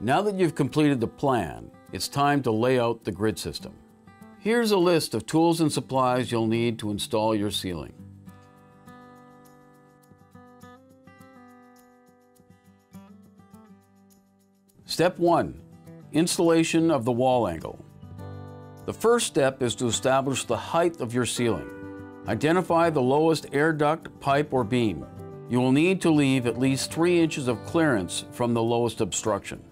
Now that you've completed the plan, it's time to lay out the grid system. Here's a list of tools and supplies you'll need to install your ceiling. Step 1. Installation of the wall angle. The first step is to establish the height of your ceiling. Identify the lowest air duct, pipe, or beam. You will need to leave at least 3 inches of clearance from the lowest obstruction.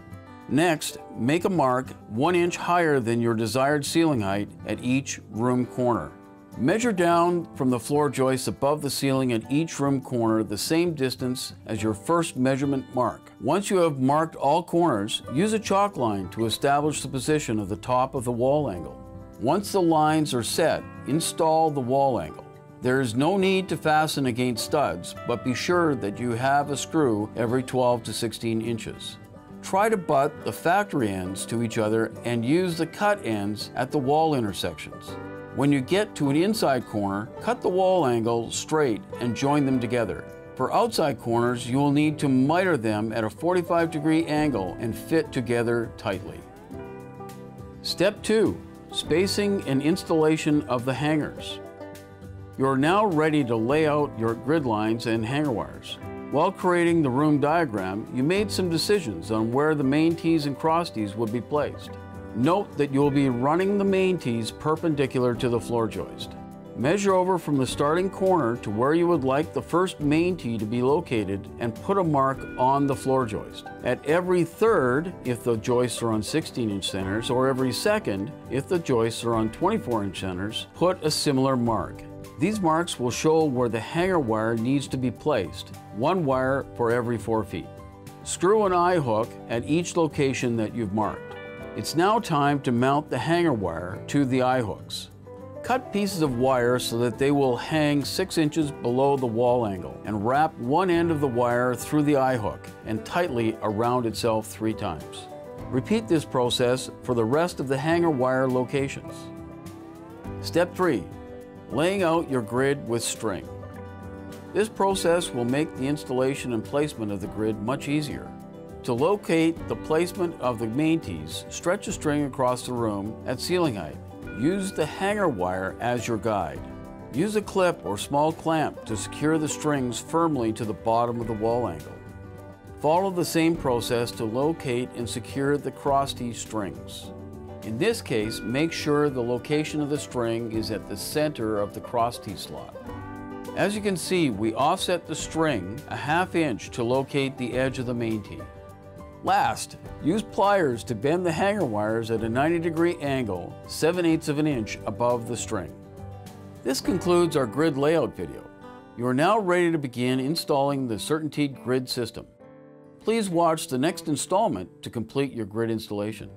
Next, make a mark 1 inch higher than your desired ceiling height at each room corner. Measure down from the floor joists above the ceiling at each room corner the same distance as your first measurement mark. Once you have marked all corners, use a chalk line to establish the position of the top of the wall angle. Once the lines are set, install the wall angle. There is no need to fasten against studs, but be sure that you have a screw every 12 to 16 inches. Try to butt the factory ends to each other and use the cut ends at the wall intersections. When you get to an inside corner, cut the wall angle straight and join them together. For outside corners, you will need to miter them at a 45 degree angle and fit together tightly. Step 2. Spacing and installation of the hangers. You are now ready to lay out your grid lines and hanger wires. While creating the room diagram, you made some decisions on where the main tees and cross tees would be placed. Note that you will be running the main tees perpendicular to the floor joist. Measure over from the starting corner to where you would like the first main tee to be located and put a mark on the floor joist. At every third, if the joists are on 16 inch centers, or every second, if the joists are on 24 inch centers, put a similar mark. These marks will show where the hanger wire needs to be placed, one wire for every four feet. Screw an eye hook at each location that you've marked. It's now time to mount the hanger wire to the eye hooks. Cut pieces of wire so that they will hang 6 inches below the wall angle and wrap one end of the wire through the eye hook and tightly around itself three times. Repeat this process for the rest of the hanger wire locations. Step 3 laying out your grid with string. This process will make the installation and placement of the grid much easier. To locate the placement of the main tees, stretch a string across the room at ceiling height. Use the hanger wire as your guide. Use a clip or small clamp to secure the strings firmly to the bottom of the wall angle. Follow the same process to locate and secure the cross tee strings. In this case, make sure the location of the string is at the center of the cross tee slot. As you can see, we offset the string a half inch to locate the edge of the main tee. Last, use pliers to bend the hanger wires at a 90 degree angle, 7 eighths of an inch above the string. This concludes our grid layout video. You are now ready to begin installing the CertainTeed grid system. Please watch the next installment to complete your grid installation.